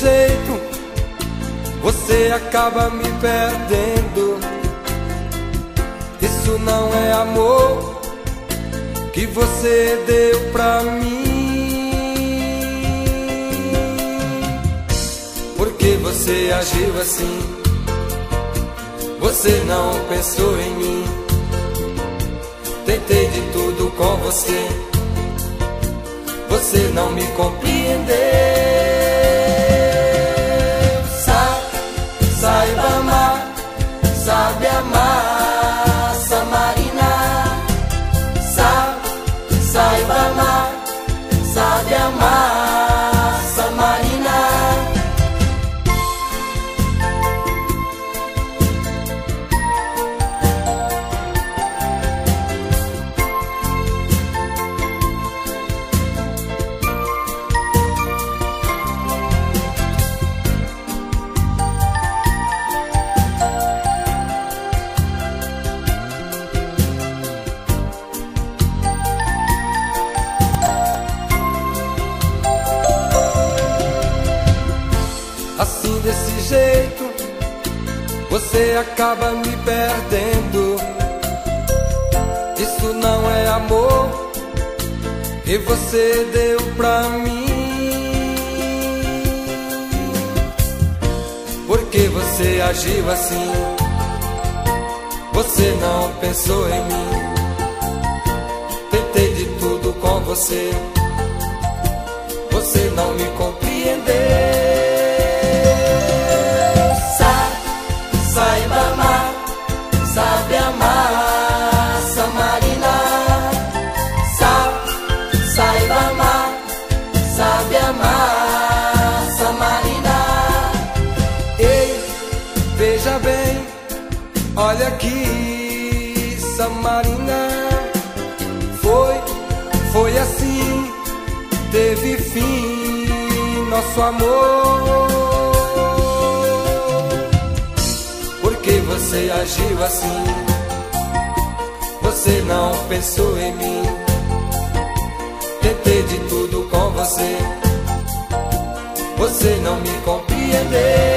jeito você acaba me perdendo. Isso não é amor que você deu pra mim. Porque você agiu assim? Você não pensou em mim. Tentei de tudo com você. Você não me compreendeu. Você acaba me perdendo. Isso não é amor que você deu pra mim. Porque você agiu assim? Você não pensou em mim. Tentei de tudo com você. Você não me compreendeu. Olha aqui, Samarina, foi, foi assim, teve fim nosso amor. Porque você agiu assim? Você não pensou em mim. Tentei de tudo com você, você não me compreendeu.